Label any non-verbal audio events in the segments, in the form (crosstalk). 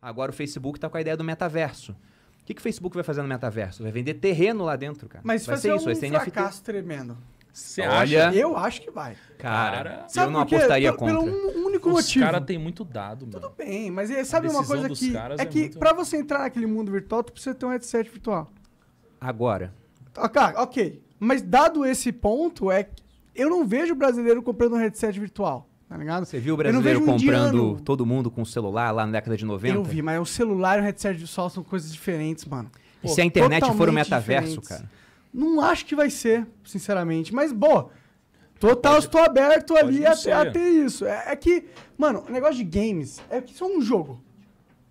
Agora o Facebook tá com a ideia do metaverso. O que, que o Facebook vai fazer no metaverso? Vai vender terreno lá dentro, cara. Mas vai ser isso, um vai ser NFT. fracasso tremendo. Você Olha- acha? Eu acho que vai. Cara, eu Sabe não por quê? apostaria Pelo- Pelo contra. um único Os motivo. caras têm muito dado, mano. Tudo bem, mas é- sabe uma coisa que... É é que muito- pra você entrar naquele mundo virtual, tu precisa ter um headset virtual. Agora, Ah, cara, ok. Mas dado esse ponto, é que eu não vejo brasileiro comprando um headset virtual, tá ligado? você viu o brasileiro um comprando indiano. todo mundo com celular lá na década de 90? Eu vi, mas o celular e o headset virtual são coisas diferentes, mano. E se a internet for o metaverso, diferentes. cara? Não acho que vai ser, sinceramente. Mas, boa. Total, estou aberto ali não a, ser. a ter isso. É, é que, mano, o negócio de games é que isso é um jogo.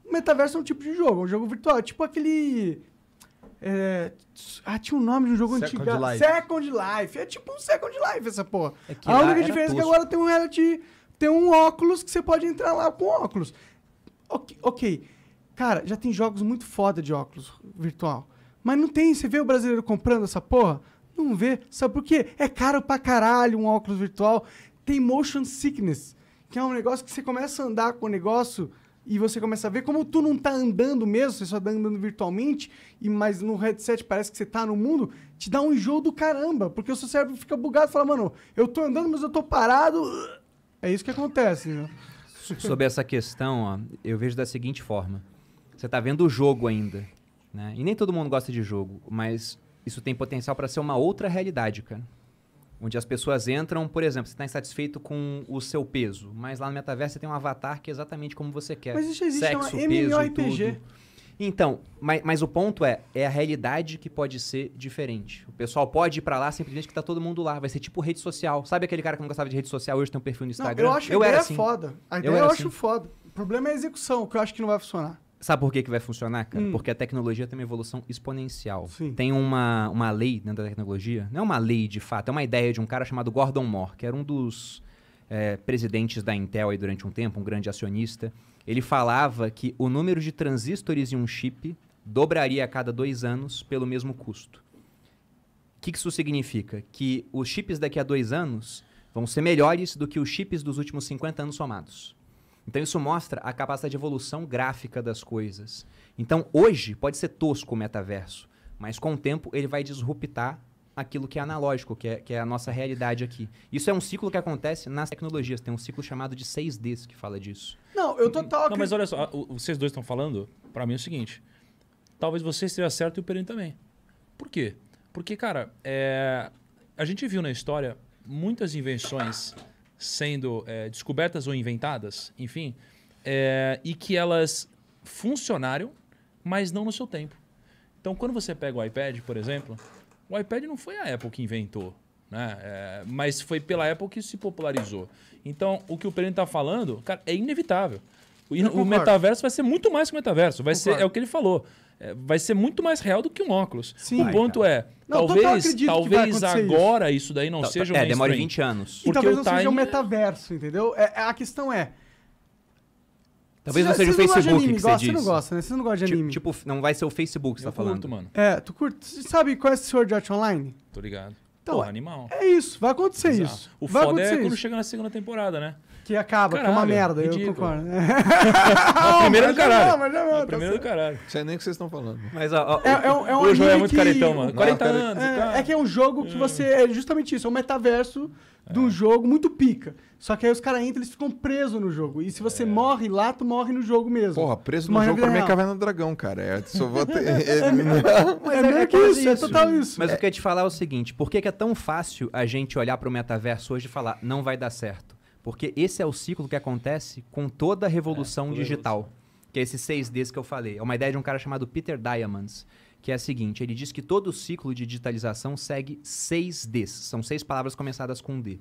O metaverso é um tipo de jogo, é um jogo virtual. É tipo aquele. É, ah, tinha um nome de um jogo Second antigo. Life. Second Life. É tipo um Second Life essa porra. É a única diferença é que agora tem um reality. Tem um óculos que você pode entrar lá com óculos. Ok, ok. Cara, já tem jogos muito foda de óculos virtual. Mas não tem, você vê o brasileiro comprando essa porra? Não vê. Sabe por quê? É caro pra caralho um óculos virtual. Tem motion sickness, que é um negócio que você começa a andar com o negócio e você começa a ver como tu não tá andando mesmo, você só tá andando virtualmente, e mas no headset parece que você tá no mundo, te dá um enjoo do caramba, porque o seu cérebro fica bugado fala, mano, eu tô andando, mas eu tô parado. É isso que acontece, né? Sobre essa questão, ó, eu vejo da seguinte forma. Você tá vendo o jogo ainda, né? E nem todo mundo gosta de jogo, mas isso tem potencial para ser uma outra realidade, cara. Onde as pessoas entram, por exemplo, você está insatisfeito com o seu peso, mas lá no metaverso você tem um avatar que é exatamente como você quer. Mas isso existe, Sexo, chama peso, MMORPG. tudo. Então, mas, mas o ponto é, é a realidade que pode ser diferente. O pessoal pode ir pra lá simplesmente que tá todo mundo lá. Vai ser tipo rede social. Sabe aquele cara que não gostava de rede social hoje tem um perfil no Não, Instagram? eu acho a eu ideia era assim. foda. A Eu ideia eu, acho assim. foda. O problema é a execução, que eu acho que não vai funcionar. Sabe por que, que vai funcionar, cara? Hum. Porque a tecnologia tem uma evolução exponencial. Sim. Tem uma, uma lei dentro da tecnologia, não é uma lei de fato, é uma ideia de um cara chamado Gordon Moore, que era um dos eh, presidentes da Intel aí durante um tempo, um grande acionista. Ele falava que o número de transistores em um chip dobraria a cada dois anos pelo mesmo custo. O que, que isso significa? Que os chips daqui a dois anos vão ser melhores do que os chips dos últimos 50 anos somados. Então isso mostra a capacidade de evolução gráfica das coisas. Então hoje pode ser tosco o metaverso, mas com o tempo ele vai disruptar aquilo que é analógico, que é, que é a nossa realidade aqui. Isso é um ciclo que acontece nas tecnologias. Tem um ciclo chamado de 6Ds que fala disso. Não, eu total Não, mas olha só, vocês dois estão falando, pra mim é o seguinte. Talvez você esteja certo e o Perini também. Por quê? Porque, cara, é, a gente viu na história muitas invenções sendo é, descobertas ou inventadas, enfim, é, e que elas funcionaram, mas não no seu tempo. Então, quando você pega o iPad, por exemplo, o iPad não foi a Apple que inventou, né? É, mas foi pela Apple que se popularizou. Então, o que o Perini está falando, cara, é inevitável. O, o metaverso vai ser muito mais que o metaverso. Vai ser, é o que ele falou. É, vai ser muito mais real do que um óculos. Sim. o Vai, ponto é, Não, talvez, talvez acontecer isso. agora isso. daí não Tá- seja um é, demora mainstream. 20 anos. E porque talvez o não seja um metaverso, entendeu? É, é- a questão é. Talvez Você- não seja o Facebook anime, que você gosta, diz. Você não gosta, né? Você não gosta de Tipo, anime. tipo, não vai ser o Facebook que você tá falando. curto, mano. É, tu curte. Você sabe qual é esse Sword Art Online? Tô ligado. Então, Porra, animal. É isso, vai acontecer Bizarro. isso. O vai foda é quando isso. chega na segunda temporada, né? Que acaba, que é uma Caralho, merda, eu ridículo. concordo. (laughs) (laughs) a primeira do caralho. não, mas já não, a tá do caralho. Não sei nem o que vocês estão falando. Mas ó, ó, É, é, um- é um o João é muito que- caretão, mano. 40 cara- anos. É, é que é um jogo que você. É justamente isso, é um metaverso de um jogo muito pica. Só que aí os caras entram e eles ficam presos no jogo. E se você morre lá, tu morre no jogo mesmo. Porra, preso no na jogo pra mim é. Caverna do Dragão, cara. É, só vou ter... (laughs) É meio que quase isso, é total isso. Mas o que eu ia te falar é o seguinte: por que, que é tão fácil a gente olhar para o metaverso hoje e falar não vai dar certo? Porque esse é o ciclo que acontece com toda a revolução digital. Que é esses 6Ds que eu falei. É uma ideia de um cara chamado Peter Diamandis, que é a seguinte: ele diz que todo ciclo de digitalização segue 6Ds. São seis palavras começadas com D.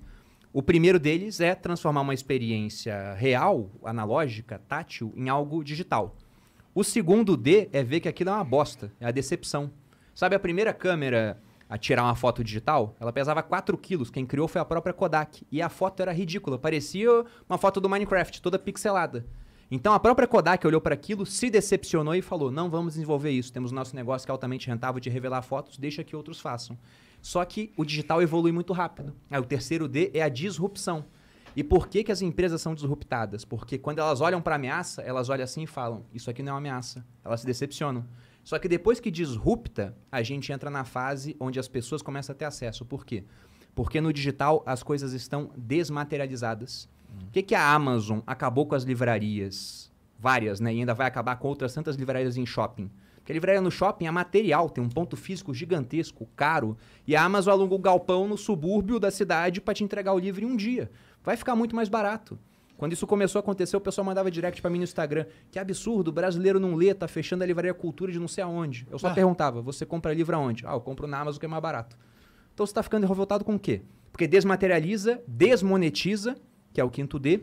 O primeiro deles é transformar uma experiência real, analógica, tátil, em algo digital. O segundo D é ver que aquilo é uma bosta, é a decepção. Sabe a primeira câmera a tirar uma foto digital? Ela pesava 4 quilos, quem criou foi a própria Kodak. E a foto era ridícula, parecia uma foto do Minecraft, toda pixelada. Então a própria Kodak olhou para aquilo, se decepcionou e falou: não vamos desenvolver isso, temos nosso negócio que é altamente rentável de revelar fotos, deixa que outros façam. Só que o digital evolui muito rápido. Aí o terceiro D é a disrupção. E por que, que as empresas são disruptadas? Porque quando elas olham para ameaça, elas olham assim e falam: Isso aqui não é uma ameaça. Elas se decepcionam. Só que depois que disrupta, a gente entra na fase onde as pessoas começam a ter acesso. Por quê? Porque no digital as coisas estão desmaterializadas. O que, que a Amazon acabou com as livrarias? Várias, né? E ainda vai acabar com outras tantas livrarias em shopping. Porque a livraria no shopping é material, tem um ponto físico gigantesco, caro. E a Amazon aluga o galpão no subúrbio da cidade para te entregar o livro em um dia. Vai ficar muito mais barato. Quando isso começou a acontecer, o pessoal mandava direct para mim no Instagram. Que absurdo, o brasileiro não lê, tá fechando a livraria Cultura de não sei aonde. Eu só Ah. perguntava, você compra livro aonde? Ah, eu compro na Amazon que é mais barato. Então você tá ficando revoltado com o quê? Porque desmaterializa, desmonetiza, que é o quinto D.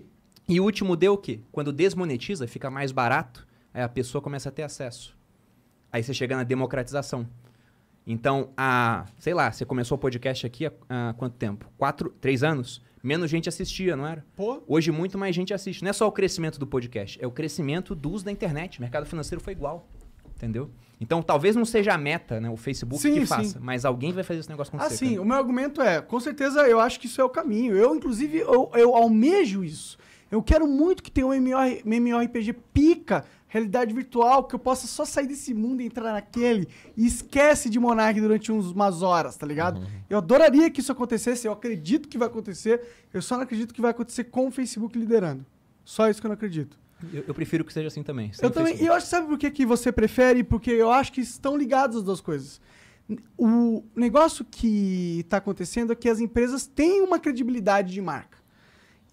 E o último D é o quê? Quando desmonetiza, fica mais barato, aí a pessoa começa a ter acesso. Aí você chega na democratização. Então, a, sei lá, você começou o podcast aqui há, há quanto tempo? Quatro, três anos? Menos gente assistia, não era? Pô, Hoje muito mais gente assiste. Não é só o crescimento do podcast, é o crescimento do uso da internet. O mercado financeiro foi igual. Entendeu? Então talvez não seja a meta, né? O Facebook Sim, que sim. faça. Mas alguém vai fazer esse negócio acontecer. assim, cara. o meu argumento é, com certeza eu acho que isso é o caminho. Eu, inclusive, eu, eu almejo isso. Eu quero muito que tenha um MMOR MMORPG pica, realidade virtual, que eu possa só sair desse mundo e entrar naquele e esquece de Monark durante uns, umas horas, tá ligado? Eu adoraria que isso acontecesse, eu acredito que vai acontecer, eu só não acredito que vai acontecer com o Facebook liderando. Só isso que eu não acredito. Eu, eu prefiro que seja assim também. Eu também, e Facebook. eu acho, sabe por que, que você prefere? Porque eu acho que estão ligadas as duas coisas. O negócio que está acontecendo é que as empresas têm uma credibilidade de marca.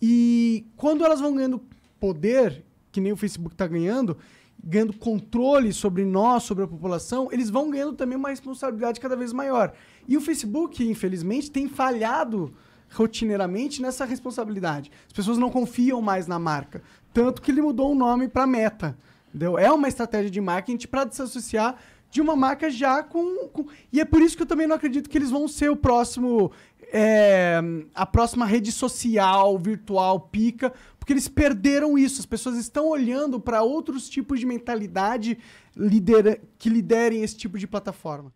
E quando elas vão ganhando poder, que nem o Facebook está ganhando, ganhando controle sobre nós, sobre a população, eles vão ganhando também uma responsabilidade cada vez maior. E o Facebook, infelizmente, tem falhado rotineiramente nessa responsabilidade. As pessoas não confiam mais na marca. Tanto que ele mudou o nome para Meta. Entendeu? É uma estratégia de marketing para se associar de uma marca já com, com- E é por isso que eu também não acredito que eles vão ser o próximo. é, a próxima rede social, virtual, pica, porque eles perderam isso. As pessoas estão olhando para outros tipos de mentalidade lidera- que liderem esse tipo de plataforma.